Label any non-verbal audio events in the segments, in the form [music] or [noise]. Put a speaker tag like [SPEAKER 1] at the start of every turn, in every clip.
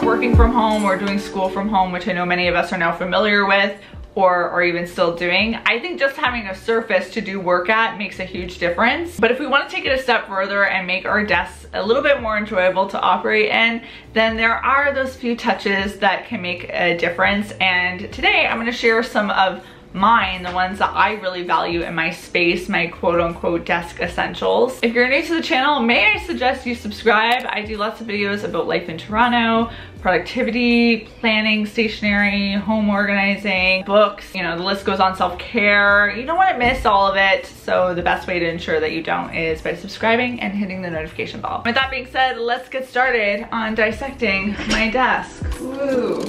[SPEAKER 1] to working from home or doing school from home, which I know many of us are now familiar with, or, or even still doing, I think just having a surface to do work at makes a huge difference. But if we wanna take it a step further and make our desks a little bit more enjoyable to operate in, then there are those few touches that can make a difference. And today I'm gonna share some of mine, the ones that I really value in my space, my quote unquote desk essentials. If you're new to the channel, may I suggest you subscribe? I do lots of videos about life in Toronto, productivity, planning, stationery, home organizing, books, you know, the list goes on self-care. You don't want to miss all of it. So the best way to ensure that you don't is by subscribing and hitting the notification bell. With that being said, let's get started on dissecting my desk. Woo.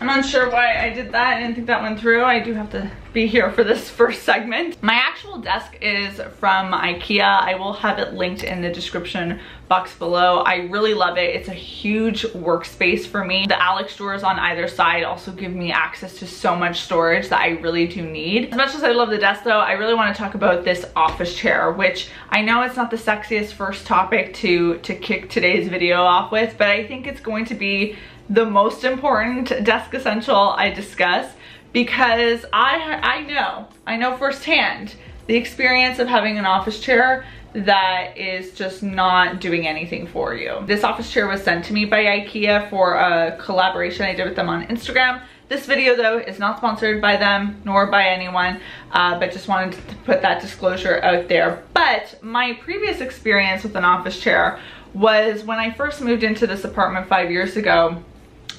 [SPEAKER 1] I'm unsure why I did that. I didn't think that went through. I do have to be here for this [laughs] first segment. My actual desk is from Ikea. I will have it linked in the description box below. I really love it. It's a huge workspace for me. The Alex drawers on either side also give me access to so much storage that I really do need. As much as I love the desk though, I really want to talk about this office chair, which I know it's not the sexiest first topic to, to kick today's video off with, but I think it's going to be the most important desk essential I discuss because I, I know, I know firsthand the experience of having an office chair that is just not doing anything for you. This office chair was sent to me by Ikea for a collaboration I did with them on Instagram. This video though is not sponsored by them nor by anyone, uh, but just wanted to put that disclosure out there. But my previous experience with an office chair was when I first moved into this apartment five years ago,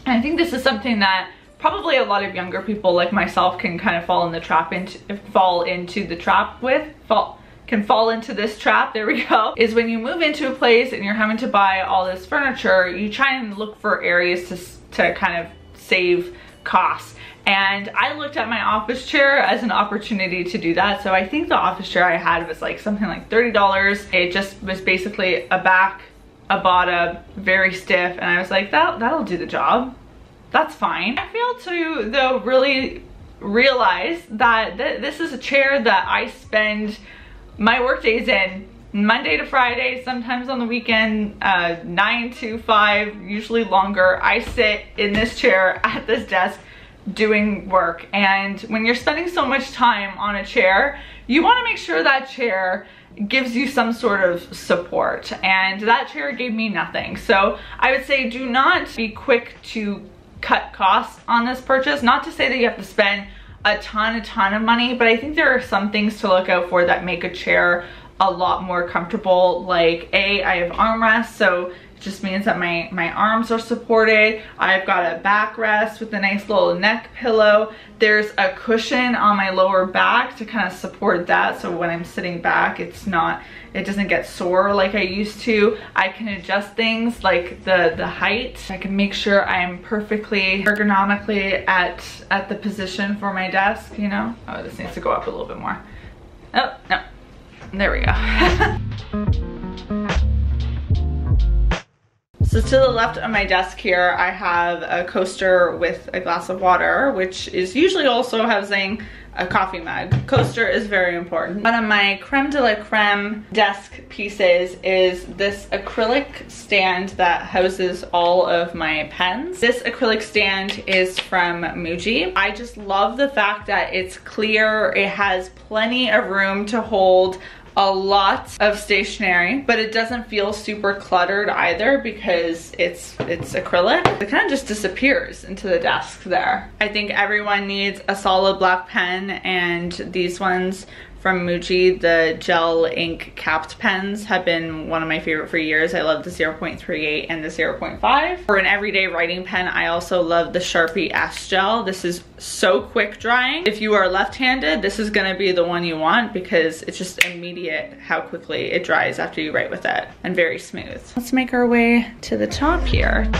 [SPEAKER 1] and I think this is something that probably a lot of younger people like myself can kind of fall in the trap into fall into the trap with fall can fall into this trap there we go is when you move into a place and you're having to buy all this furniture you try and look for areas to to kind of save costs and I looked at my office chair as an opportunity to do that so I think the office chair I had was like something like $30 it just was basically a back a bottom, very stiff, and I was like, that, that'll do the job. That's fine. I failed to, though, really realize that th this is a chair that I spend my work days in Monday to Friday, sometimes on the weekend, uh, 9 to 5, usually longer. I sit in this chair [laughs] at this desk doing work. And when you're spending so much time on a chair, you want to make sure that chair gives you some sort of support and that chair gave me nothing. So I would say do not be quick to cut costs on this purchase. Not to say that you have to spend a ton, a ton of money, but I think there are some things to look out for that make a chair a lot more comfortable. Like A, I have armrests, so just means that my, my arms are supported. I've got a backrest with a nice little neck pillow. There's a cushion on my lower back to kind of support that. So when I'm sitting back, it's not, it doesn't get sore like I used to. I can adjust things like the, the height. I can make sure I'm perfectly ergonomically at, at the position for my desk, you know? Oh, this needs to go up a little bit more. Oh, no. There we go. [laughs] So to the left of my desk here, I have a coaster with a glass of water, which is usually also housing a coffee mug. Coaster is very important. One of my creme de la creme desk pieces is this acrylic stand that houses all of my pens. This acrylic stand is from Muji. I just love the fact that it's clear, it has plenty of room to hold a lot of stationery, but it doesn't feel super cluttered either because it's it's acrylic. It kind of just disappears into the desk there. I think everyone needs a solid black pen and these ones from Muji, the gel ink capped pens have been one of my favorite for years. I love the 0.38 and the 0.5. For an everyday writing pen, I also love the Sharpie S Gel. This is so quick drying. If you are left-handed, this is gonna be the one you want because it's just immediate how quickly it dries after you write with it and very smooth. Let's make our way to the top here.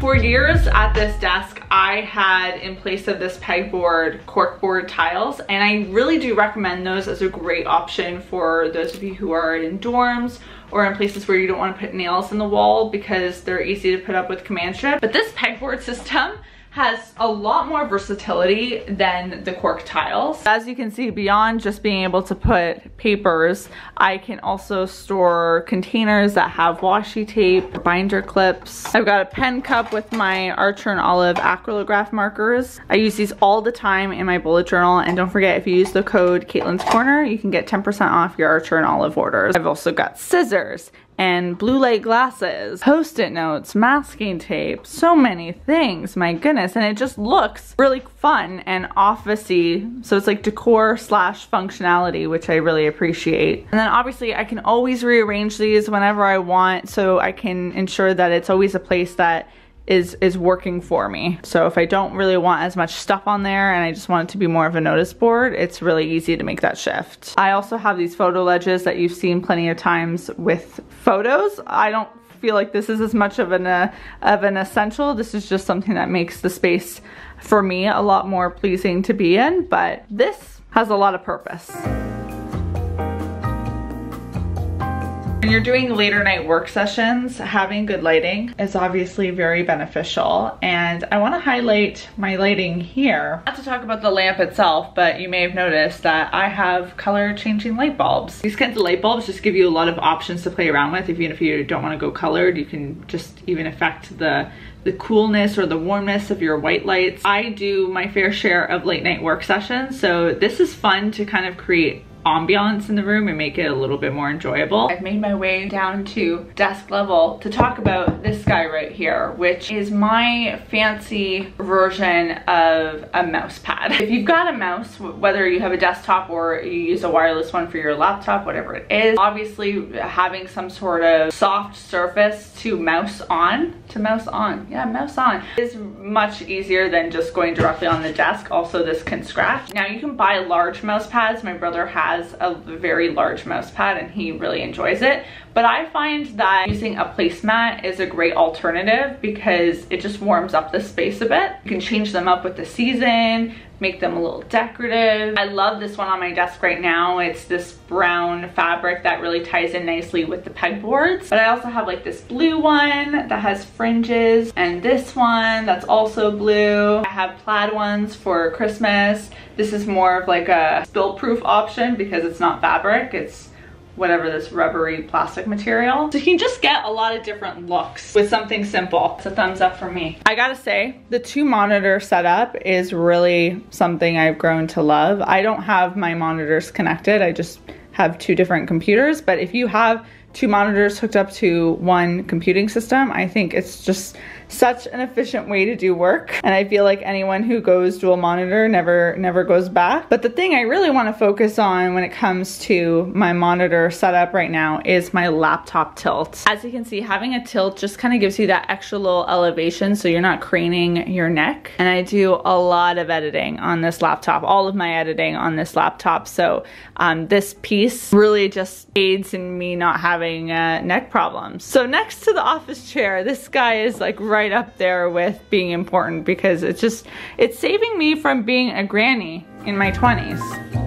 [SPEAKER 1] For years at this desk, I had in place of this pegboard corkboard tiles and I really do recommend those as a great option for those of you who are in dorms or in places where you don't want to put nails in the wall because they're easy to put up with command strip. But this pegboard system has a lot more versatility than the cork tiles. As you can see, beyond just being able to put papers, I can also store containers that have washi tape, binder clips. I've got a pen cup with my Archer and Olive acrylograph markers. I use these all the time in my bullet journal and don't forget if you use the code Caitlin's Corner, you can get 10% off your Archer and Olive orders. I've also got scissors and blue light glasses, post-it notes, masking tape, so many things, my goodness. And it just looks really fun and officey. So it's like decor slash functionality, which I really appreciate. And then obviously I can always rearrange these whenever I want so I can ensure that it's always a place that is is working for me. So if I don't really want as much stuff on there and I just want it to be more of a notice board, it's really easy to make that shift. I also have these photo ledges that you've seen plenty of times with photos. I don't feel like this is as much of an uh, of an essential. This is just something that makes the space for me a lot more pleasing to be in, but this has a lot of purpose. When you're doing later night work sessions, having good lighting is obviously very beneficial. And I wanna highlight my lighting here. Not to talk about the lamp itself, but you may have noticed that I have color changing light bulbs. These kinds of light bulbs just give you a lot of options to play around with. Even if you don't wanna go colored, you can just even affect the the coolness or the warmness of your white lights. I do my fair share of late night work sessions, so this is fun to kind of create ambiance in the room and make it a little bit more enjoyable. I've made my way down to desk level to talk about this guy right here, which is my fancy version of a mouse pad. If you've got a mouse, whether you have a desktop or you use a wireless one for your laptop, whatever it is, obviously having some sort of soft surface to mouse on, to mouse on, yeah, mouse on, is much easier than just going directly on the desk. Also, this can scratch. Now you can buy large mouse pads. My brother has has a very large mouse pad and he really enjoys it. But I find that using a placemat is a great alternative because it just warms up the space a bit. You can change them up with the season, make them a little decorative. I love this one on my desk right now. It's this brown fabric that really ties in nicely with the pegboards. But I also have like this blue one that has fringes and this one that's also blue. I have plaid ones for Christmas. This is more of like a spill proof option because it's not fabric, it's whatever this rubbery plastic material. So you can just get a lot of different looks with something simple. It's a thumbs up for me. I gotta say, the two monitor setup is really something I've grown to love. I don't have my monitors connected. I just have two different computers, but if you have two monitors hooked up to one computing system, I think it's just such an efficient way to do work. And I feel like anyone who goes dual monitor never, never goes back. But the thing I really wanna focus on when it comes to my monitor setup right now is my laptop tilt. As you can see, having a tilt just kind of gives you that extra little elevation so you're not craning your neck. And I do a lot of editing on this laptop, all of my editing on this laptop. So um, this piece really just aids in me not having uh, neck problems. So next to the office chair, this guy is like right right up there with being important because it's just, it's saving me from being a granny in my 20s.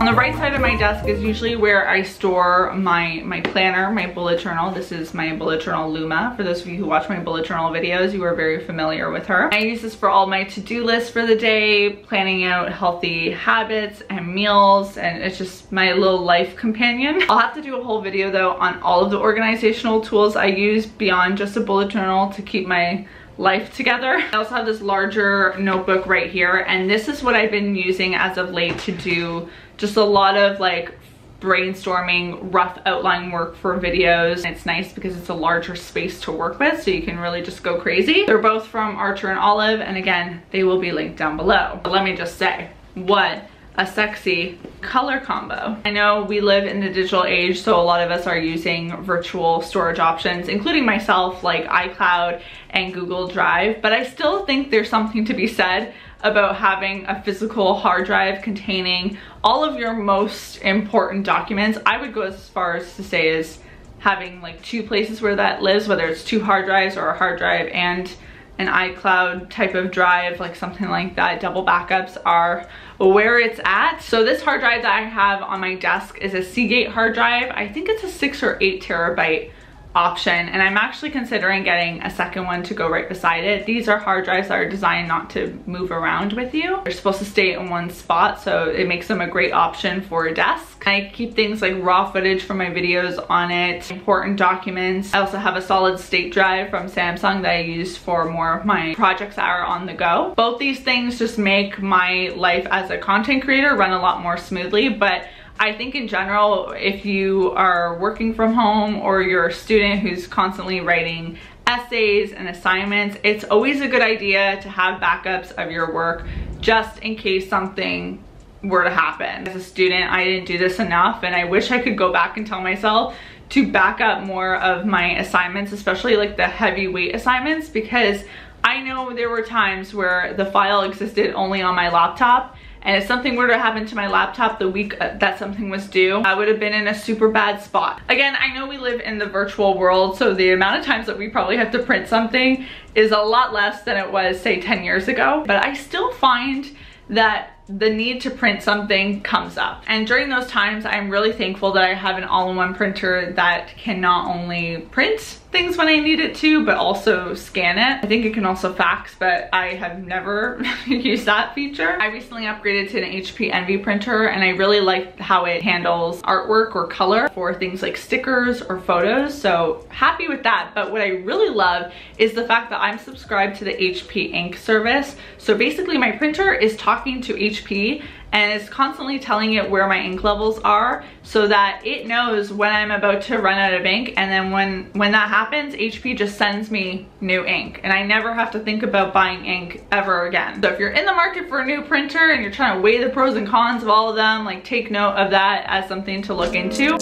[SPEAKER 1] On the right side of my desk is usually where I store my, my planner, my bullet journal. This is my bullet journal Luma. For those of you who watch my bullet journal videos, you are very familiar with her. I use this for all my to-do lists for the day, planning out healthy habits and meals, and it's just my little life companion. I'll have to do a whole video though on all of the organizational tools I use beyond just a bullet journal to keep my life together. I also have this larger notebook right here and this is what I've been using as of late to do just a lot of like brainstorming rough outline work for videos. It's nice because it's a larger space to work with so you can really just go crazy. They're both from Archer and Olive and again, they will be linked down below. But let me just say, what a sexy color combo. I know we live in the digital age, so a lot of us are using virtual storage options, including myself, like iCloud and Google Drive, but I still think there's something to be said about having a physical hard drive containing all of your most important documents. I would go as far as to say is having like two places where that lives, whether it's two hard drives or a hard drive and an iCloud type of drive, like something like that. Double backups are where it's at. So this hard drive that I have on my desk is a Seagate hard drive. I think it's a six or eight terabyte option and I'm actually considering getting a second one to go right beside it. These are hard drives that are designed not to move around with you. They're supposed to stay in one spot so it makes them a great option for a desk. I keep things like raw footage from my videos on it, important documents. I also have a solid state drive from Samsung that I use for more of my projects that are on the go. Both these things just make my life as a content creator run a lot more smoothly but I think in general, if you are working from home or you're a student who's constantly writing essays and assignments, it's always a good idea to have backups of your work just in case something were to happen. As a student, I didn't do this enough and I wish I could go back and tell myself to back up more of my assignments, especially like the heavyweight assignments because I know there were times where the file existed only on my laptop and if something were to happen to my laptop the week uh, that something was due, I would have been in a super bad spot. Again, I know we live in the virtual world, so the amount of times that we probably have to print something is a lot less than it was, say, 10 years ago. But I still find that the need to print something comes up. And during those times, I'm really thankful that I have an all-in-one printer that can not only print things when I need it to, but also scan it. I think it can also fax, but I have never [laughs] used that feature. I recently upgraded to an HP Envy printer and I really like how it handles artwork or color for things like stickers or photos. So happy with that. But what I really love is the fact that I'm subscribed to the HP Ink service. So basically my printer is talking to HP and it's constantly telling it where my ink levels are so that it knows when I'm about to run out of ink and then when when that happens HP just sends me new ink and I never have to think about buying ink ever again. So if you're in the market for a new printer and you're trying to weigh the pros and cons of all of them like take note of that as something to look into.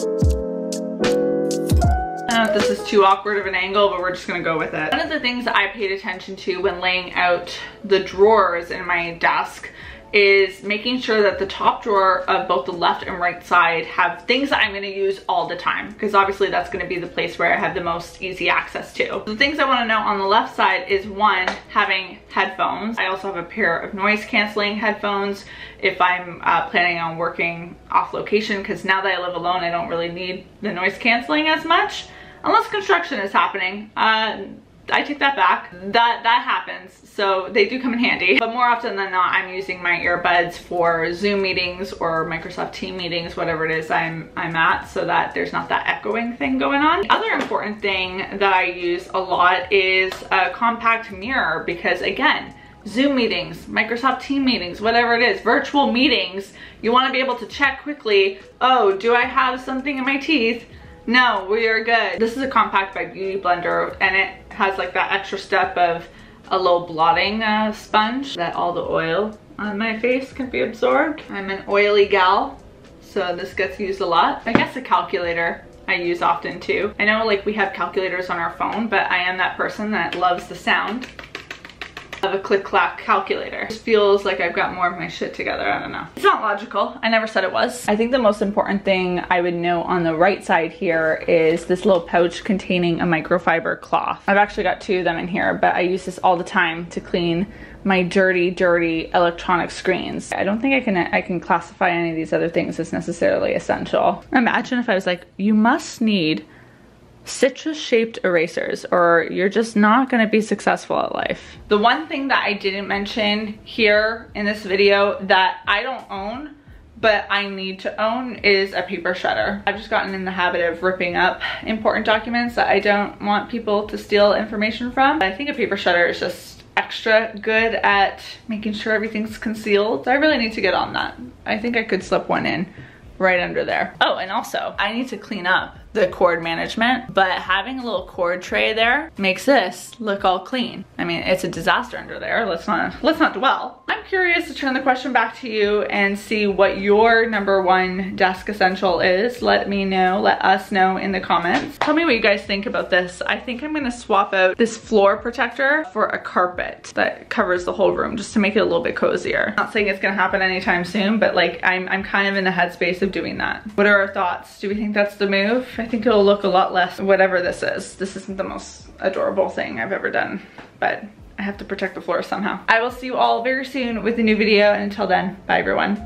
[SPEAKER 1] I don't know if this is too awkward of an angle, but we're just gonna go with it. One of the things I paid attention to when laying out the drawers in my desk is making sure that the top drawer of both the left and right side have things that I'm gonna use all the time because obviously that's gonna be the place where I have the most easy access to. The things I wanna know on the left side is one, having headphones. I also have a pair of noise canceling headphones if I'm uh, planning on working off location because now that I live alone I don't really need the noise canceling as much unless construction is happening. Uh, I take that back. That that happens. So they do come in handy. But more often than not, I'm using my earbuds for Zoom meetings or Microsoft Team meetings, whatever it is I'm I'm at, so that there's not that echoing thing going on. The other important thing that I use a lot is a compact mirror because again, Zoom meetings, Microsoft Team meetings, whatever it is, virtual meetings, you wanna be able to check quickly, oh, do I have something in my teeth? No, we are good. This is a compact by Beauty Blender and it has like that extra step of a little blotting uh, sponge that all the oil on my face can be absorbed. I'm an oily gal, so this gets used a lot. I guess a calculator I use often too. I know like we have calculators on our phone, but I am that person that loves the sound of a click-clack calculator. It feels like I've got more of my shit together, I don't know. It's not logical, I never said it was. I think the most important thing I would note on the right side here is this little pouch containing a microfiber cloth. I've actually got two of them in here, but I use this all the time to clean my dirty, dirty electronic screens. I don't think I can I can classify any of these other things as necessarily essential. Imagine if I was like, you must need citrus shaped erasers or you're just not gonna be successful at life. The one thing that I didn't mention here in this video that I don't own but I need to own is a paper shredder. I've just gotten in the habit of ripping up important documents that I don't want people to steal information from. I think a paper shredder is just extra good at making sure everything's concealed. I really need to get on that. I think I could slip one in right under there. Oh, and also I need to clean up the cord management, but having a little cord tray there makes this look all clean. I mean, it's a disaster under there. Let's not, let's not dwell. I'm curious to turn the question back to you and see what your number one desk essential is. Let me know, let us know in the comments. Tell me what you guys think about this. I think I'm gonna swap out this floor protector for a carpet that covers the whole room just to make it a little bit cozier. Not saying it's gonna happen anytime soon, but like I'm, I'm kind of in the headspace of doing that. What are our thoughts? Do we think that's the move? I think it'll look a lot less whatever this is. This isn't the most adorable thing I've ever done, but I have to protect the floor somehow. I will see you all very soon with a new video and until then, bye everyone.